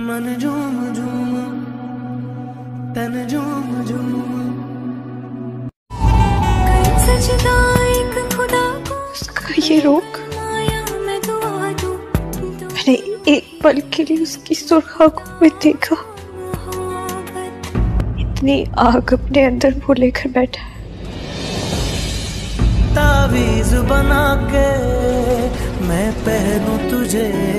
मन झूम झूम तन झूम झूम। ये रोक मैंने एक पल के लिए उसकी सुरखा को में देखा। इतनी आग अपने अंदर वो लेकर बैठा है। तावीज बना के मैं पहनू तुझे।